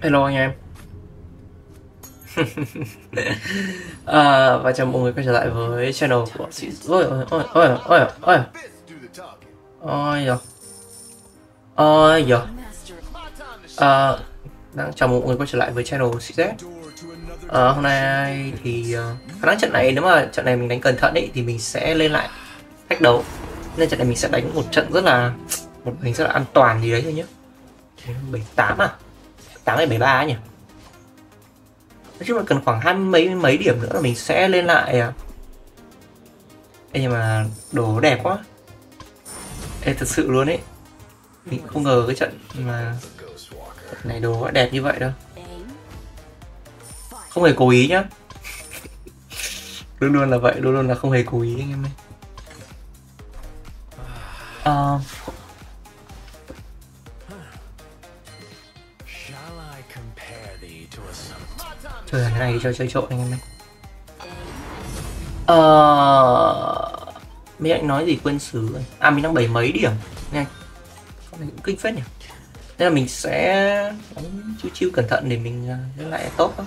Hello anh em. À, Và chào mọi người quay trở lại với channel của chị Ôi ôi ôi ôi ôi ôi. Ôi Ôi giời. À, đang Chào mọi người quay trở lại với channel của CZ à, Hôm nay thì à, khả năng trận này nếu mà trận này mình đánh cẩn thận ấy thì mình sẽ lên lại cách đấu. Nên trận này mình sẽ đánh một trận rất là một hình rất là an toàn gì đấy thôi nhé 78 à? 8 hay 73 nhỉ? Nói chung là cần khoảng hai mấy mấy điểm nữa là mình sẽ lên lại à. Ê nhưng mà đồ đẹp quá. Ê thật sự luôn ấy. Mình không ngờ cái trận mà trận này đồ đẹp như vậy đâu. Không hề cố ý nhá. Luôn luôn là vậy, luôn luôn là không hề cố ý anh em ơi. Chơi cái này cho chơi trộn anh em ơi. Ờ mấy anh nói gì quên xứ à mình đang bảy mấy điểm. Nhanh. Con này cũng kinh phết nhỉ? Nên là mình sẽ đánh chiêu chiêu cẩn thận để mình à, lấy lại top đó.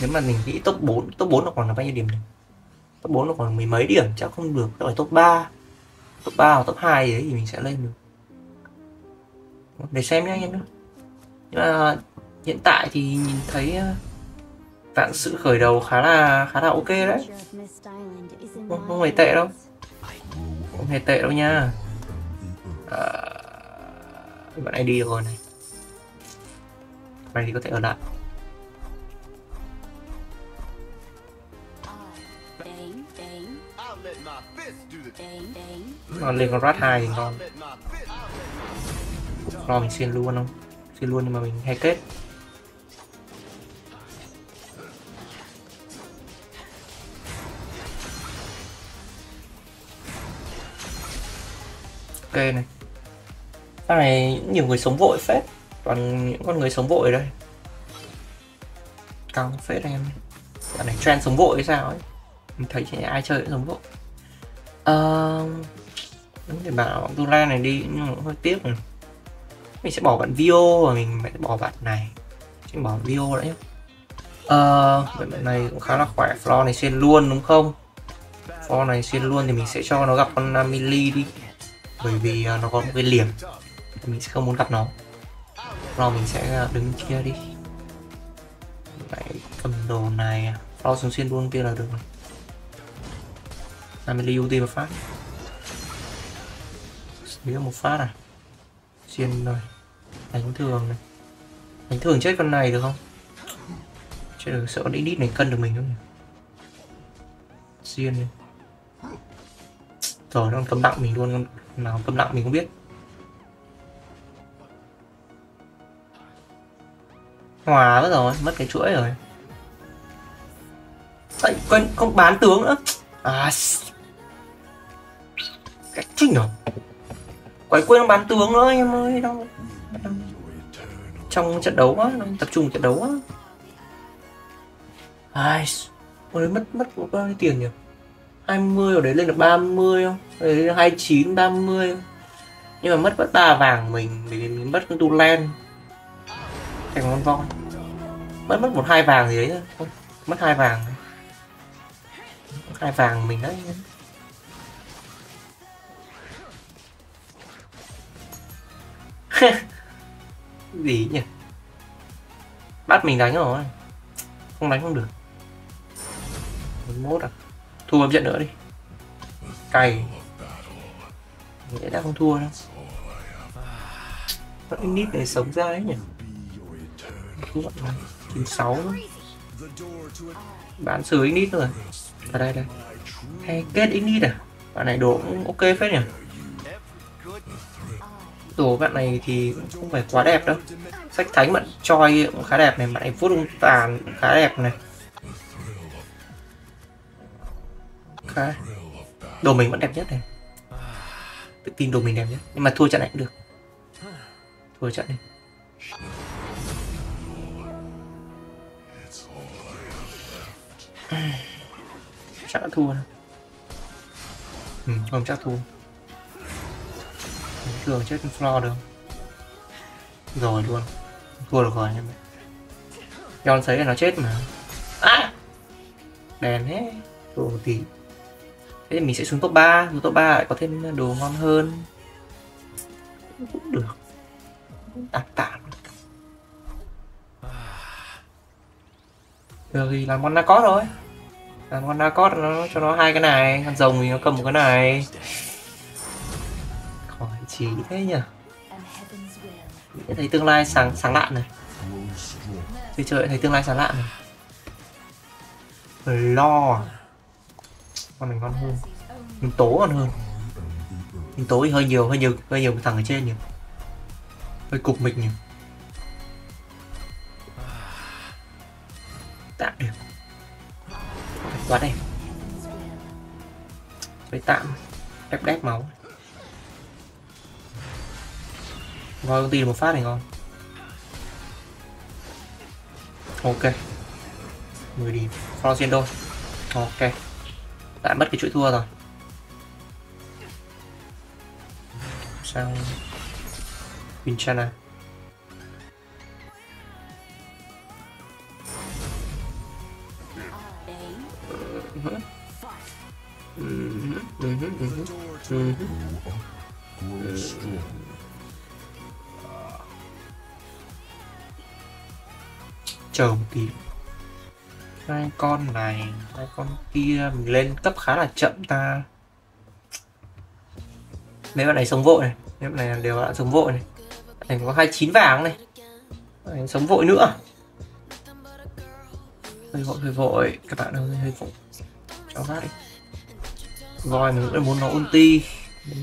nếu mà mình nghĩ top 4 top 4 nó còn là bao nhiêu điểm này? top 4 nó còn mười mấy điểm, chắc không được. Phải top 3 top 3 hoặc top 2 gì đấy thì mình sẽ lên được. Để xem nhé anh em nhé nhưng mà hiện tại thì nhìn thấy à, vạn sự khởi đầu khá là khá là ok đấy. Không, không hề tệ đâu. Không hề tệ đâu nha. À, bạn này đi rồi này. Bạn thì có thể ở lại. Nó lên con rat hai thì ngon. Lo mình xuyên luôn không? Xuyên luôn nhưng mà mình hay kết. Này. Cái này nhiều người sống vội phết Toàn những con người sống vội đây. Căng phết anh em. Dạo này trend sống vội hay sao ấy? Mình thấy chỉ ai chơi cũng sống vội. Ờ... Uh, để bảo Dula này đi nhưng mà cũng hơi tiếc này mình sẽ bỏ bạn Vio và mình sẽ bỏ bạn này. Chứ bỏ Vio đã nhé Ờ, uh, bạn này cũng khá là khỏe Floor này xuyên luôn đúng không? Floor này xuyên luôn thì mình sẽ cho nó gặp con Amelie đi bởi vì uh, nó có một cái liềm. Mình sẽ không muốn gặp nó. Rồi mình sẽ uh, đứng kia đi. Lại cầm đồ này à. lo xuống xuyên luôn kia là được rồi. Family ulti một phát. Xuyên một phát à. Xuyên rồi. Đánh thường này. Đánh thường chết con này được không? Chết được sợ con đít này cân được mình không nhỉ? Xuyên này Rồi nó cấm đặng mình luôn nào câm lặng mình không biết. Hòa mất rồi mất cái chuỗi rồi. Đấy, quên không bán tướng nữa. À cách chinh rồi quay quên bán tướng nữa em ơi đâu trong trận đấu quá tập trung trận đấu á ai ôi mất mất bao nhiêu tiền nhỉ 20 ở đấy lên được 30 không? Đấy 29 30. Nhưng mà mất mất ba vàng mình mình, mình mất cái tu len. Thành con voi. Mất mất một hai vàng gì đấy thôi. Mất hai vàng. hai vàng mình đấy. gì nhỉ? Bắt mình đánh rồi. Không đánh không được. 11 à? Thua một trận nữa đi. Cày nghĩa đã không thua đâu. Vẫn nít này sống ra đấy nhỉ? Chín sáu bán sửa nít rồi ở đây đây. Hay kết nít à? Bạn này đồ cũng ok phết nhỉ? Đồ bạn này thì cũng không phải quá đẹp đâu. Sách thánh bạn choi cũng khá đẹp này. Bạn này phút tàn, khá đẹp này. Khá. Đồ mình vẫn đẹp nhất này. Tự tin đồ mình đẹp nhất. Nhưng mà thua trận này cũng được. Thua trận đi. Chắc đã thua đâu ừ, không chắc thua. Thường chết floor được. Rồi luôn. Thua được rồi em Yon thấy là nó chết mà. À! Đèn hết. Đồ tí thế thì mình sẽ xuống top 3 xuống top 3 lại có thêm đồ ngon hơn. Cũng được. Tạm tạm. Được thì làm con Nacot thôi. Làm con Nacot nó cho nó hai cái này. Con rồng thì nó cầm một cái này. Khỏi chỉ thế nhỉ? Thấy tương lai sáng sáng lạn này. Thì trời thấy tương lai sáng lạn này. Lo à? Con này ngon hơn. Mình tố còn hơn. Mình tố thì hơi nhiều hơi nhiều hơi nhiều thằng ở trên nhiều hơi cục mịch nhiều tạm được. Quá đây. Với tạm đép đép máu. Ngon công ty một phát này ngon. Ok. 10 điểm. Florciendo ok đã mất cái chuỗi thua rồi. Sang Vinchana chờ một tí hai con này hai con kia mình lên cấp khá là chậm ta. Mấy bạn này sống vội này mấy bạn này đều đã sống vội này. Này có 29 vàng này. Này, sống vội nữa. Hơi vội hơi vội. Các bạn ơi hơi vội. Cho phát đi. Voi mình cũng muốn nó ulti.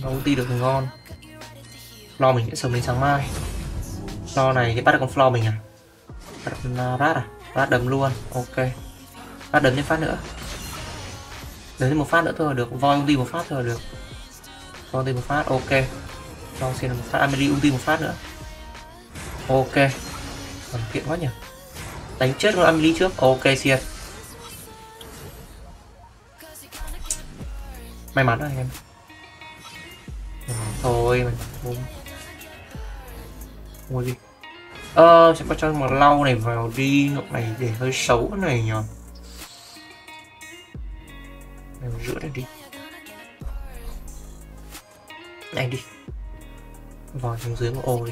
Nó ulti được thì ngon. Lo mình sẽ sớm đến sáng mai. Lo này thì bắt được con flo mình à? Bắt được con rat à? Rat đấm luôn. Ok phát đấm thêm phát nữa. Đấm thêm một phát nữa thôi là được. Voi ulti một phát thôi là được. Voi ulti một phát, ok. Cho xin một phát, Amelie ulti một phát nữa. Ok. Còn kiện quá nhỉ? Đánh chết con Amelie trước. Ok xin may mắn rồi em. Thôi mình không mua gì? Ờ sẽ có cho một lau này vào đi, lúc này để hơi xấu này nhỉ? Em rửa này đi. Này đi. Vào xuống dưới một ô đi.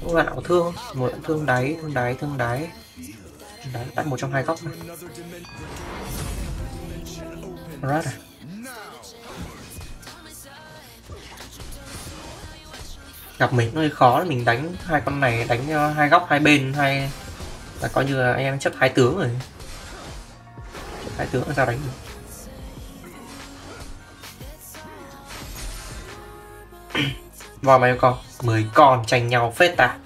Các bạn có thương một thương đáy thương đáy thương đáy. Đáy đặt một trong hai góc này. Rat à? Gặp mình hơi khó, mình đánh hai con này, đánh ờ, hai góc hai bên hay là coi như là anh em chấp hai tướng rồi hai tướng ra đánh được. Vào mấy con 10 con tranh nhau phết ta.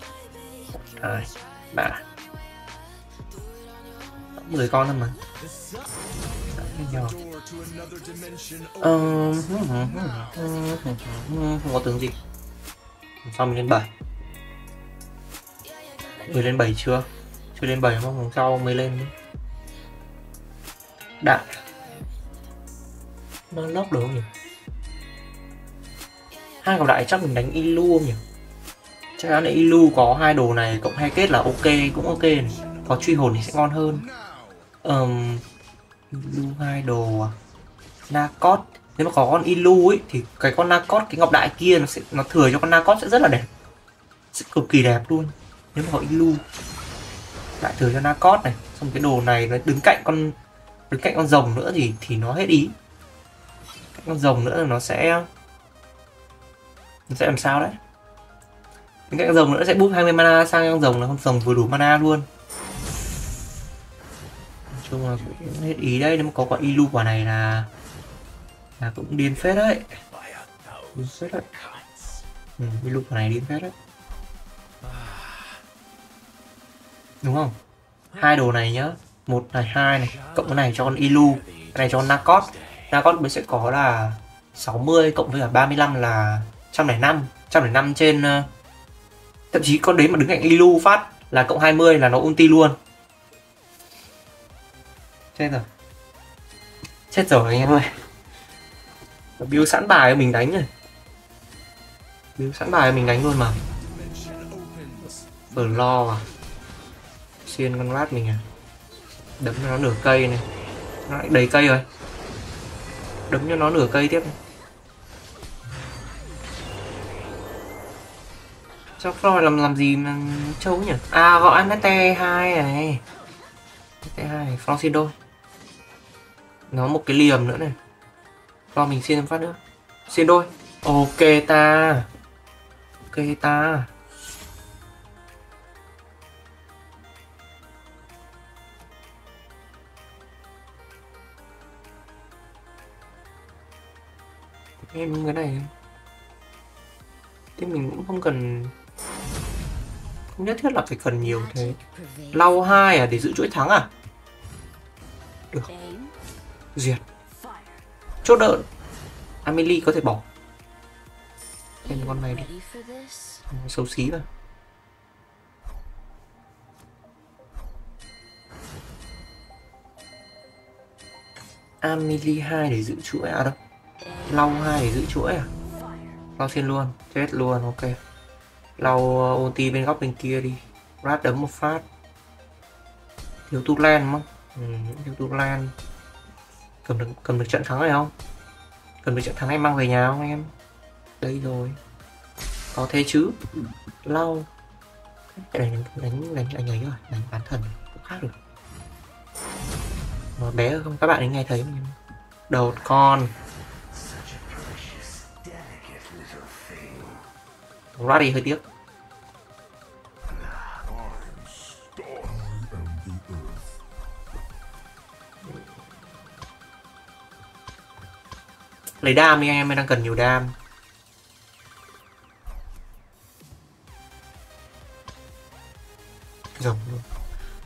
Hai ba 10 con thôi mà. Ờ, không có tướng gì. Sao mình lên 7 Người lên 7 chưa? Chưa lên 7 không? Hôm sau mới lên đặt Nó lốc được không nhỉ? Hai cầu đại chắc mình đánh Ilu không nhỉ? Chắc chắn là Ilu có hai đồ này cộng hai kết là ok, cũng ok này. Có truy hồn thì sẽ ngon hơn. Um, Ilu hai đồ à? Nacot nếu mà có con Ilu ấy thì cái con Nacot cái ngọc đại kia nó sẽ nó thừa cho con Nacot sẽ rất là đẹp. Sẽ cực kỳ đẹp luôn. Nếu mà có Ilu đại thừa cho Nacot này. Xong cái đồ này nó đứng cạnh con đứng cạnh con rồng nữa thì thì nó hết ý. Cạnh con rồng nữa nó sẽ nó sẽ làm sao đấy? Đứng cạnh con rồng nữa sẽ búp 20 mana sang con rồng là con rồng vừa đủ mana luôn. Nói chung là cũng hết ý đây nếu mà có quả Ilu quả này là là cũng điên phết đấy. Điên phết đấy. Ừ, cái lục này điên phết đấy. Đúng không? Hai đồ này nhá một này, hai này, cộng cái này cho con ilu, cái này cho con nakot. Nakot mới sẽ có là 60 cộng với cả 35 là 105 105 trên ờ, thậm chí con đấy mà đứng cạnh ilu phát là cộng 20 là nó ulti luôn. Chết rồi. Chết rồi anh em ơi. Build sẵn bài mình đánh rồi. Build sẵn bài mình đánh luôn mà. Lo à. Xuyên con rat mình à đấm cho nó nửa cây này. Nó lại đầy cây rồi. Đấm cho nó nửa cây tiếp này. Sao Floyd làm làm gì mà trâu nhỉ? À gọi anh T2 này. T2 này, Floyd xin đôi Nó một cái liềm nữa này. Floyd mình xin phát nữa. Xin đôi Ok ta. Ok ta. Em cái này. Thì mình cũng không cần, không nhất thiết là phải cần nhiều thế. Lau hai à để giữ chuỗi thắng à? Được. Diệt. Chốt đợn Amelie có thể bỏ. Em con này đi. Xấu xí mà. Amelie 2 để giữ chuỗi. À đâu lau hai để giữ chuỗi à? Lau xin luôn chết luôn ok. Lau uh, ulti bên góc bên kia đi. Rat đấm một phát. Thiếu tu lan đúng không? Ừ, thiếu tu lan cầm được cầm được trận thắng này không? Cầm được trận thắng này mang về nhà không em? Đây rồi. Có thế chứ? Lau. Đánh đánh đánh đánh ấy rồi đánh bán thần cũng khác được. Mà bé không các bạn ấy nghe thấy đầu con. Ruddy hơi tiếc. Lấy đam đi anh em đang cần nhiều đam. Rồng luôn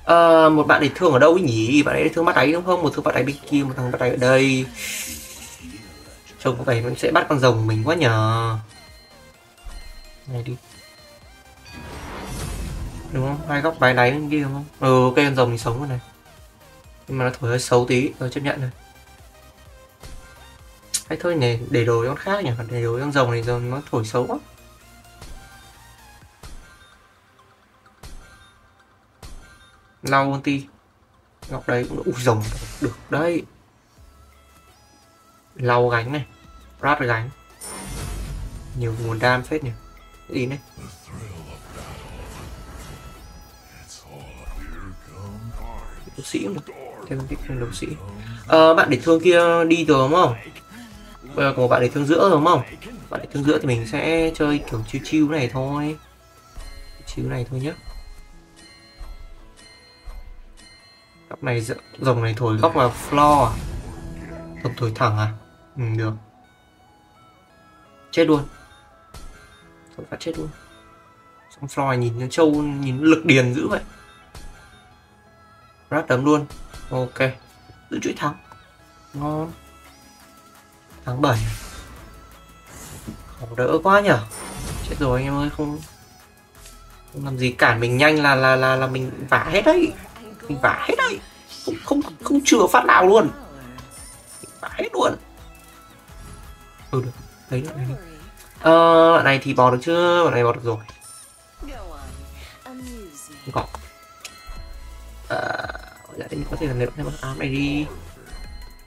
à, một bạn để thương ở đâu ấy nhỉ? Bạn ấy thương bắt đáy đúng không? Một thương bắt đáy bên kia một thằng bắt đáy ở đây. Trông có vẻ nó sẽ bắt con rồng mình quá nhờ này đi. Đúng không? Hai góc bài đáy bên kia đúng không? Ừ ok, con rồng mình sống rồi này. Nhưng mà nó thổi hơi xấu tí rồi chấp nhận này. Hay thôi này để đồ con khác nhỉ? Để đồ con rồng này rồi nó thổi xấu quá. Lau ulti ngọc đấy cũng ui, rồng được đấy. Lau gánh này. Rát gánh. Nhiều nguồn đam phết nhỉ? Gì này đấu sĩ mà. Thêm một thêm đấu sĩ. À, bạn để thương kia đi rồi đúng không? Bây giờ có bạn để thương giữa rồi đúng không? Bạn để thương giữa thì mình sẽ chơi kiểu chiêu chiêu này thôi. Chiêu này thôi nhé góc này dòng này thổi góc là floor à? Dòng thổi thẳng à? Ừ, được. Chết luôn. Thôi, phát chết luôn. Xong Floyd nhìn nó trâu, Nhìn lực điền dữ vậy. Rát đấm luôn. Ok. Giữ chuỗi thắng. Ngon. Tháng 7 Khổ đỡ quá nhở? Chết rồi anh em ơi, không Không làm gì cản mình nhanh là là là là mình vả hết đấy. Mình vả hết đấy. Không không không chừa phát nào luôn. Mình vả hết luôn. Ừ được. Đấy là này Ờ, bạn này thì bò được chưa? Bạn này bò được rồi. Không có. Ờ, dạ thì mình có thể làm nếu thêm con ám này đi.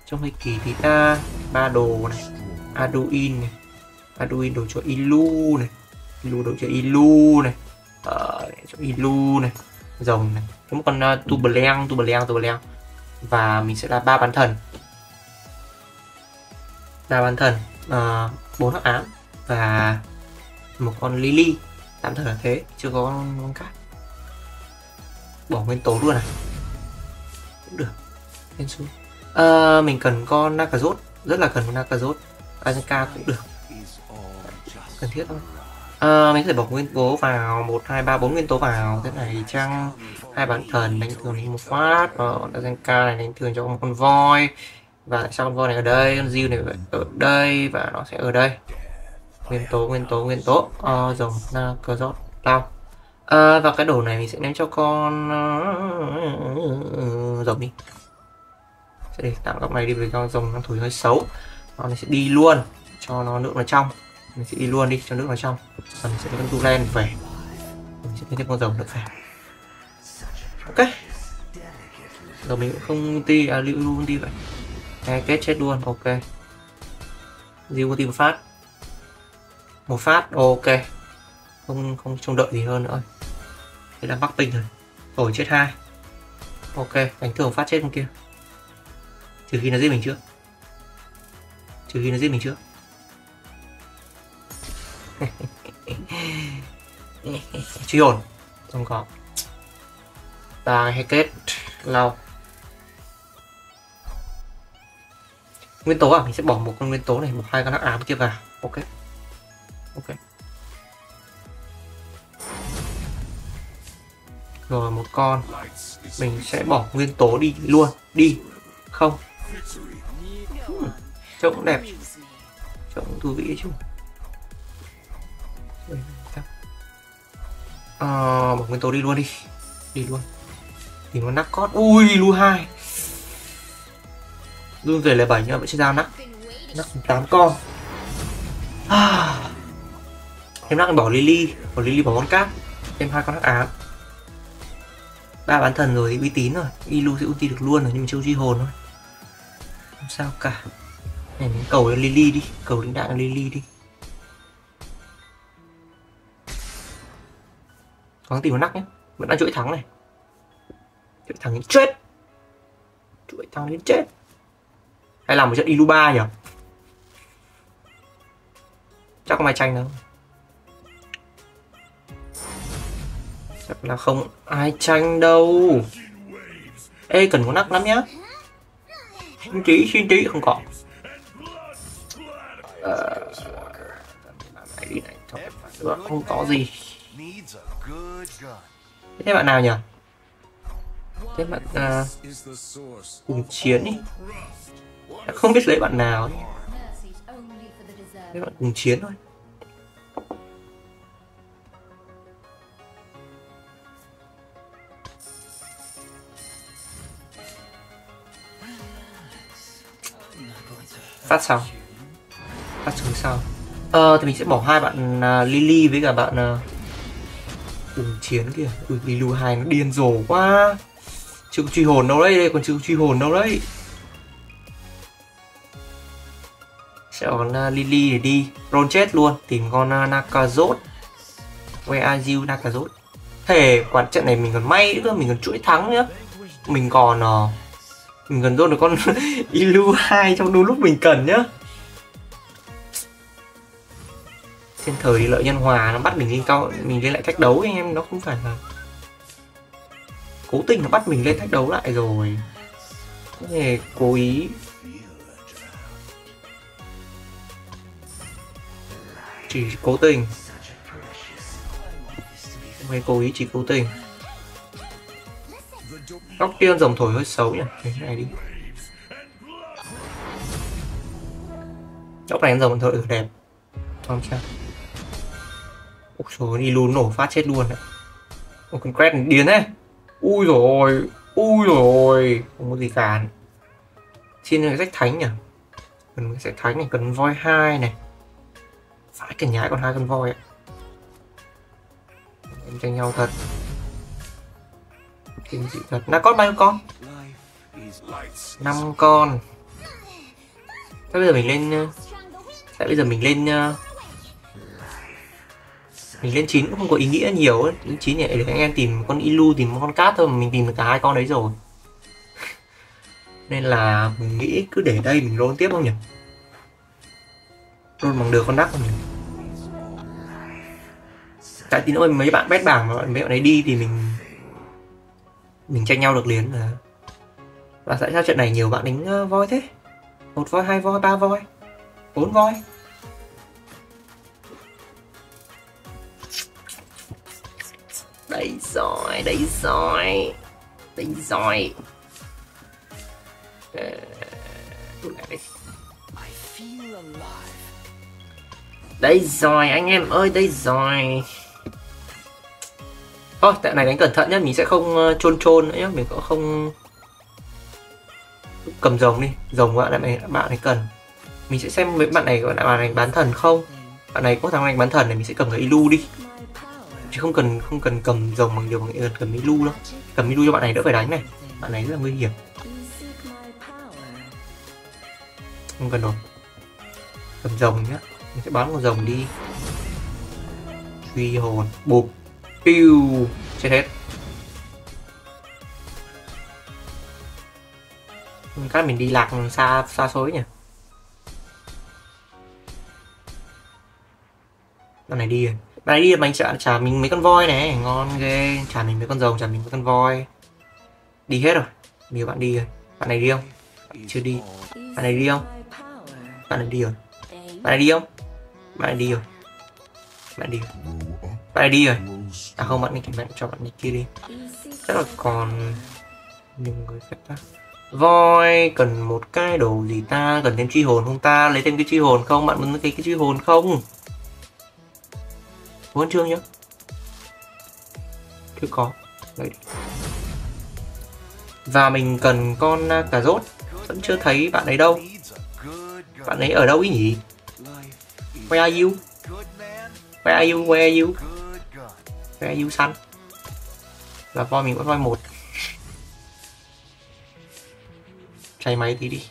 Trong hơi kỳ thì ta ba đồ này, Arduin này, Arduin đồ cho Ilu này, Ilu đồ cho Ilu này, ờ, cho Ilu này, rồng này, có một con uh, Tubeleng, Tubeleng, Tubeleng và mình sẽ là ba bán thần, ba bán thần, ờ, bốn hắc ám và một con Lily. Tạm thời là thế chưa có con, con cát bỏ nguyên tố luôn à? Cũng được lên xuống. À, mình cần con Nakazot rất là cần con Nakazot Azaka cũng được. Cần thiết thôi. À, mình có thể bỏ nguyên tố vào một hai ba bốn nguyên tố vào. Thế này chăng hai bản thần đánh thường một phát và Azaka này đánh thường cho một con voi. Và tại sao con voi này ở đây con diêu này ở đây và nó sẽ ở đây? Nguyên tố nguyên tố nguyên tố. Ờ, uh, dòng na cơ rót lao à, ờ, và cái đồ này mình sẽ ném cho con ờ, rồng đi sẽ để tạm góc này đi với con rồng đang thổi hơi xấu. Nó sẽ đi luôn cho nó nước vào trong. Mình sẽ đi luôn đi cho nước vào trong. Và mình sẽ lấy con tu len về. Mình sẽ thêm con rồng được về. Ok. Rồi mình cũng không ti à lưu ti vậy. Hai kết chết luôn ok. Diêu ulti một phát một phát, ok. Không không trông đợi gì hơn nữa. Thế là bắc bình rồi. Ổi chết hai. Ok, đánh thường phát chết con kia. Trừ khi nó giết mình trước. Trừ khi nó giết mình trước. Truy hồn. Không có. Ta hay kết. Lau. Nguyên tố à? Mình sẽ bỏ một con nguyên tố này, một hai con hắc ám kia vào. Ok ok. Rồi một con. Mình sẽ bỏ nguyên tố đi luôn đi. Không. Hmm, trông cũng đẹp. Trông cũng thú vị chứ. À, bỏ nguyên tố đi luôn đi. Đi luôn. Thì nó nắc cót. Ui lu hai. Luôn về là bảy nhưng mà vẫn chưa ra nắc. Nắc tám con. À em đang bỏ lily bỏ lily bỏ món cáp thêm hai con hắc ám. Ba bán thần rồi thì uy tín rồi. Ilu sẽ ulti được luôn rồi, nhưng mà chưa duy hồn thôi. Không sao cả. Này, mình cầu cho lily đi. Cầu lãnh đạn lily đi. Có tìm nó nắc nhé. Vẫn đang chuỗi thắng này. Chuỗi thắng đến chết. Chuỗi thắng đến chết. Hay làm một trận ilu ba nhỉ? Chắc không ai tranh đâu. Chắc là không ai tranh đâu. Ê cần có nắc lắm nhá. Xin trí xin trí không có ờ, đi này không có gì. Thế bạn nào nhỉ? Thế bạn à, cùng chiến đi không biết lấy bạn nào thế bạn cùng chiến thôi. Phát sau. Phát xuống sau. Ờ thì mình sẽ bỏ hai bạn uh, Lily với cả bạn à, uh, cùng chiến kìa. Ui Lilu hai nó điên rồ quá. Chưa truy hồn đâu đấy đây còn chưa truy hồn đâu đấy. Sẽ còn uh, Lily để đi. Ron chết luôn tìm con uh, Nakazot. Where are you Nakazot? Thể quản trận này mình còn may nữa mình còn chuỗi thắng nữa. Mình còn uh, mình còn dôn được con Ilu 2 trong đúng lúc mình cần nhá. Trên thời lợi nhân hòa nó bắt mình lên cao, mình lên lại thách đấu anh em, nó không phải là cố tình nó bắt mình lên thách đấu lại rồi. Không hề cố ý. Chỉ cố tình. Không hề cố ý, chỉ cố tình. Góc tiên dòng thổi hơi xấu nhỉ cái này đi. Góc này dòng thổi đẹp. Không sao. Ôi trời đi luôn nổ phát chết luôn đấy Ôi, con Cret điên thế. Ui rồi Ui rồi Không có gì cả. Xin cái sách thánh nhỉ? Cần cái sách thánh này cần voi hai này. Phải cần nhái còn hai con voi ạ. Em tranh nhau thật. Kinh dị thật. Nào con bao nhiêu con? 5 con. Thế bây giờ mình lên ờ, Tại bây giờ mình lên ờ, mình lên chín cũng không có ý nghĩa nhiều ấy. Lên chín để anh em tìm con ilu, tìm con cát thôi mà mình tìm được cả hai con đấy rồi. Nên là mình nghĩ cứ để đây mình roll tiếp không nhỉ? Roll bằng được con đắc không nhỉ? Tại tí nữa mấy bạn bét bảng mà mấy bạn ấy đi thì mình mình tranh nhau được liền là và tại sao trận này nhiều bạn đánh ờ, voi thế? Một voi, hai voi, ba voi? Bốn voi Đây rồi, đây rồi. Đây rồi. Đấy Đây ờ, rồi, anh em ơi, đây rồi. Thôi, tại này đánh cẩn thận nhé, mình sẽ không ờ, chôn chôn nữa nhé, mình cũng không cầm rồng đi, rồng bạn này bạn này cần. Mình sẽ xem với bạn này gọi là bạn này bán thần không. Bạn này có thằng này bán thần này, mình sẽ cầm cái ilu đi. Chứ không cần không cần cầm rồng bằng nhiều bằng cần cầm ilu đâu. Cầm ilu cho bạn này đỡ phải đánh này. Bạn này rất là nguy hiểm. Không cần rồi cầm rồng nhá. Mình sẽ bắn con rồng đi. Truy hồn. Bụp. Piu. Chết hết. Các mình đi lạc xa xa xôi nhỉ? Bạn này đi rồi. Này đi rồi anh trả, trả mình mấy con voi này. Ngon ghê. Trả mình mấy con rồng trả mình mấy con voi. Đi hết rồi. Nhiều bạn đi rồi. Bạn này đi không? Bạn chưa đi. Bạn này đi không? Bạn này đi rồi. Bạn này đi không? Bạn này đi rồi. Bạn đi rồi. Bạn này đi rồi. À không bạn này bạn cho bạn này kia đi. Chắc là còn Nhiều người khác ta. Voi cần một cái đồ gì ta? Cần thêm truy hồn không ta? Lấy thêm cái truy hồn không? Bạn muốn cái, cái truy hồn không? Huân chương nhá. Chưa có. Đấy. Và mình cần con à, cà rốt. Vẫn chưa thấy bạn ấy đâu. Bạn ấy ở đâu ý nhỉ? Where are you? Where are you? Where are you? Where are you, son? Là voi mình vẫn voi một. Cháy máy tí đi.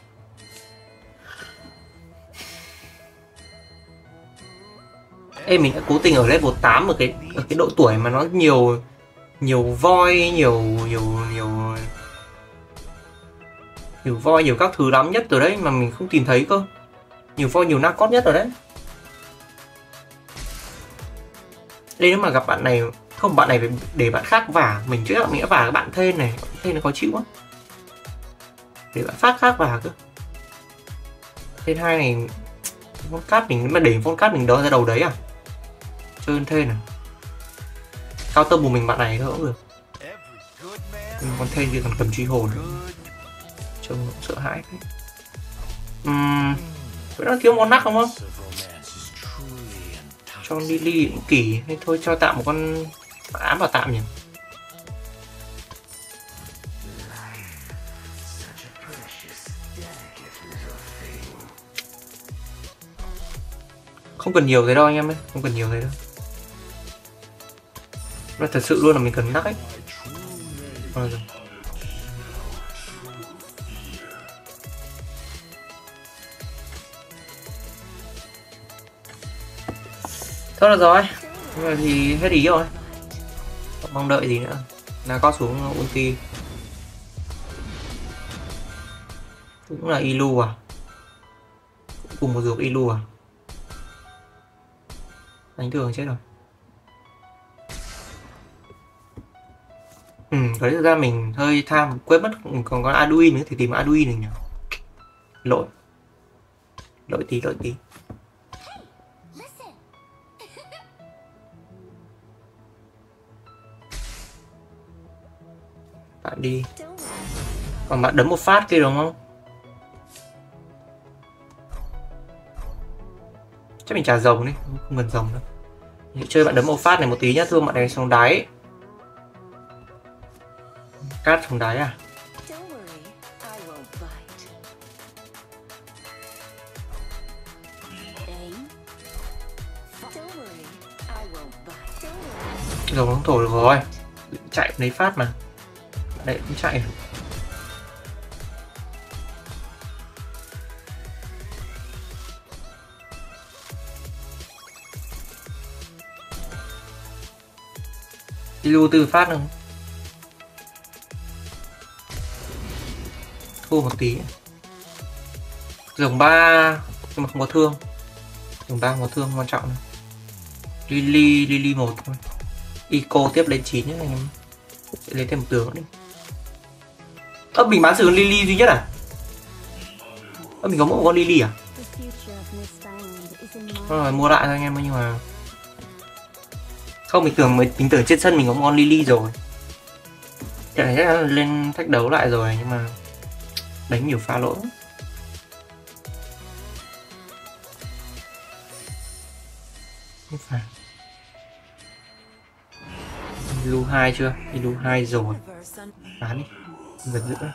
Ê mình đã cố tình ở level 8 ở cái ở cái độ tuổi mà nó nhiều nhiều voi, nhiều nhiều nhiều nhiều voi, nhiều các thứ lắm nhất rồi đấy mà mình không tìm thấy cơ. Nhiều voi, nhiều cốt nhất rồi đấy. Đây nếu mà gặp bạn này không bạn này phải để bạn khác vả mình chứ mình đã vả các bạn thêm này thêm nó khó chịu quá để bạn phát khác vả cơ thêm hai này con cát mình mà để con cát mình đó ra đầu đấy à chơi thêm này. Cao tâm của mình bạn này cũng được. Còn thêm kia còn cầm truy hồn. trông cũng sợ hãi thế. Uhm, vẫn đang thiếu món nắc không? Không cho đi ly cũng kỳ nên thôi cho tạm một con ám vào tạm nhỉ. Không cần nhiều thế đâu anh em ơi không cần nhiều thế đâu nó thật sự luôn là mình cần nắc ấy. À, rồi. Thôi là rồi. Bây thì hết ý rồi. Không mong đợi gì nữa. Là có xuống ulti. Cũng là Ilu à? Cùng một ruột Ilu à? Đánh thường chết rồi. Đấy ra mình hơi tham quên mất còn có Arduino nữa thì tìm Arduino này nhỉ. Lỗi lỗi tí lỗi tí. Bạn đi. Còn bạn đấm một phát kia đúng không? Chắc mình trả rồng đi không cần rồng đâu. Chơi bạn đấm một phát này một tí nhá thương bạn này xong đáy cát xuống đáy à? Rồi không thổi được rồi. Chạy lấy phát mà. Đấy cũng chạy. Đi lưu từ phát không thua một tí. Dòng ba nhưng mà không có thương. Dòng ba không có thương quan trọng này, lily lily một thôi. Eco tiếp lên chín nhé anh em. Sẽ lấy thêm một tướng đi. Ơ mình bán sử lily duy nhất à? Ơ mình có mỗi một con lily à? Rồi mua lại thôi anh em nhưng mà không mình tưởng mình tưởng trên sân mình có một con lily rồi. Trận này chắc là lên thách đấu lại rồi nhưng mà đánh nhiều pha lỗi. Không phải. Lu hai chưa? lu hai rồi. Bán đi. Giật giữa.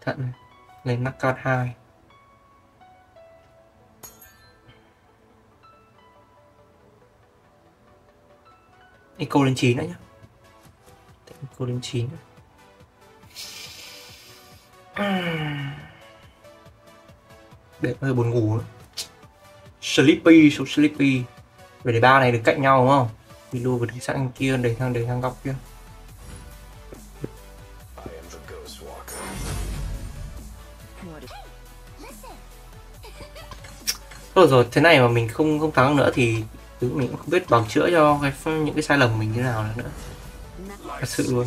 Thận này. Lên knockout hai. Eco lên 9 nữa nhá. Eco lên 9 nữa. À. Để hơi buồn ngủ. Nữa Sleepy, số sleepy. Về để ba này được cạnh nhau đúng không? Đi lưu và đi sang kia, đẩy sang đẩy sang góc kia. Rồi rồi, thế này mà mình không không thắng nữa thì thứ mình cũng không biết bảo chữa cho cái những cái sai lầm mình như nào nữa. Thật sự luôn.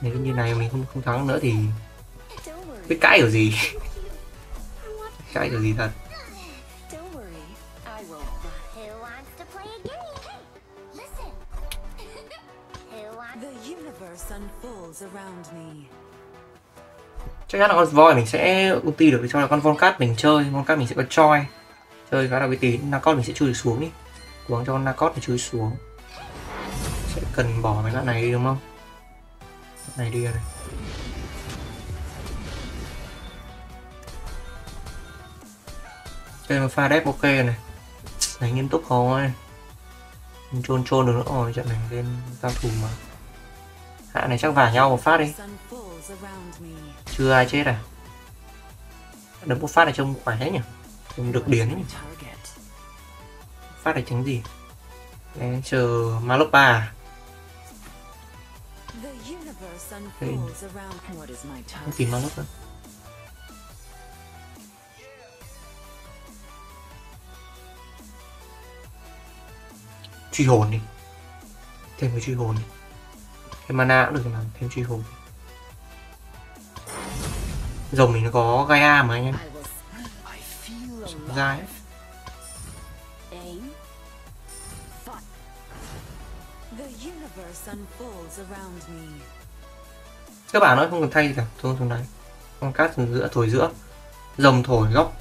Nếu như này mình không không thắng nữa thì biết cãi kiểu gì? Cãi kiểu gì thật? Chắc chắn là con voi mình sẽ ulti được cho là con Volcat mình chơi. Volcat mình sẽ có choi. Chơi khá là uy tín. Nacot mình sẽ chui xuống đi. Cố cho con Nacot để chui xuống. Sẽ cần bỏ mấy bạn này đi đúng không? Bạn này đi rồi này chơi một pha đép ok này. Này nghiêm túc thôi trôn trôn được nữa. Rồi trận này lên cao thủ mà. Hạ này chắc vả nhau một phát đi. Chưa ai chết à? Đấm một phát này trông khỏe nhỉ? Trông được điến nhỉ? Phát này tránh gì? Để chờ Malopa à? Tìm Malop truy hồn đi. Thêm cái truy hồn đi. Thêm mana cũng được mà thêm truy hồn. Rồng mình nó có gaia mà anh em. Gaia các bạn nói không cần thay gì cả thôi xuống đấy con cát giữa thổi giữa. Rồng thổi góc.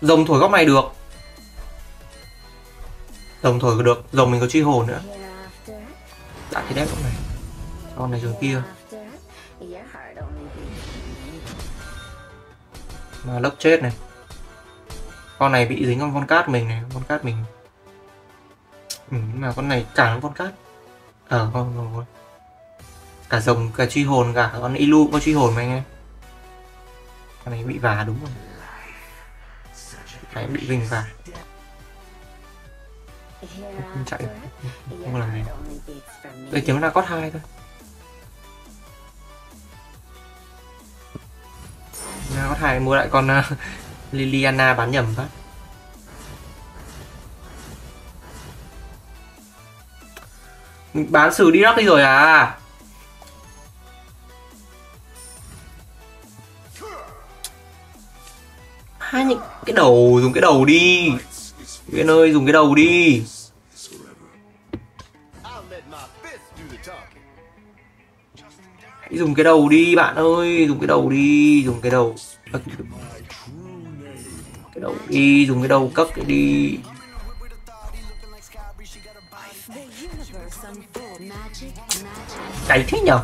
Rồng thổi góc này được rồng thổi được rồng mình có truy hồn nữa. Đã cái đép góc này. Con này xuống kia. Mà lốc chết này. Con này bị dính con con cát mình này con cát mình ừ, mà con này cả con cát. Ờ, con rồi cả rồng cả truy hồn cả con ilu có truy hồn mà anh em. Con này bị vả đúng rồi. Cái bị vinh vả không chạy. Không làm gì. Đây kiếm là cốt thai thôi. Là cốt thai mua lại con uh, Liliana bán nhầm phát. Bán xử đi rắc đi rồi à? Hai những cái đầu dùng cái đầu đi. Uyên ơi, dùng cái đầu đi. Hãy dùng cái đầu đi, bạn ơi. Dùng cái đầu đi, Dùng cái đầu Cái đầu đi, Dùng cái đầu cất cái đi. Cày thế nhở?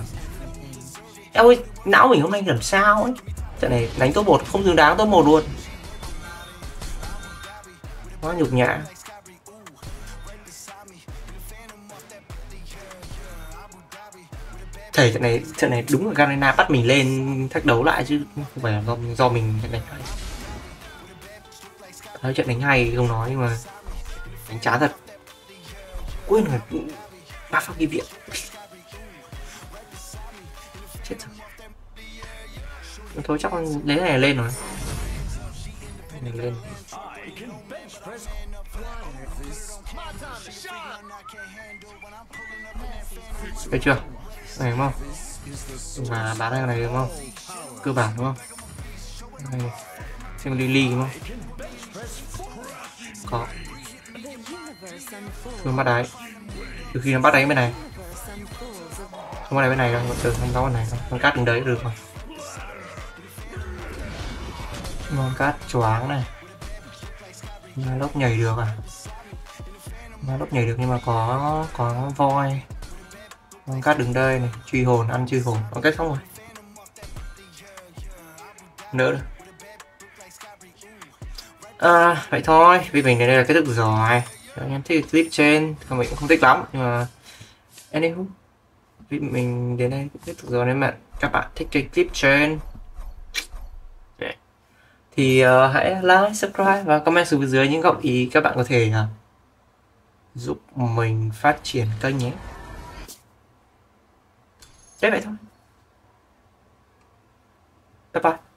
Em ơi, Não mình hôm nay làm sao ấy? Trận này đánh top 1 không xứng đáng top 1 luôn. Quá nhục nhã. Thầy trận này trận này đúng là Garena bắt mình lên thách đấu lại chứ không phải là do, do mình trận đánh hay nói trận đánh hay không nói nhưng mà đánh chán thật. Quên rồi ba phát ghi viện chết rồi. Thôi chắc lấy này lên rồi. Này lên thấy chưa? Này đúng không? Mà bán cái này đúng không? Cơ bản, đúng không? Này xem lily, đúng không? Có. Rồi bắt đáy. Từ khi nó bắt đáy bên này. Không bắt đáy bên này đâu, từ không có bên này không con cát đứng đấy, được rồi. Con cát choáng này lốc nhảy được à? Nó lốc nhảy được nhưng mà có có voi. Con cát đứng đây này truy hồn ăn truy hồn. Ok xong rồi. Nữa được. À, vậy thôi vì mình đến đây là kết thúc rồi. Kiểu anh em thích clip trên còn mình cũng không thích lắm nhưng mà anywho. Vì mình đến đây kết thúc rồi nếu mà các bạn thích cái clip trên thì uh, hãy like, subscribe và comment xuống dưới những góp ý các bạn có thể uh, giúp mình phát triển kênh nhé. Thế vậy thôi. Bye bye.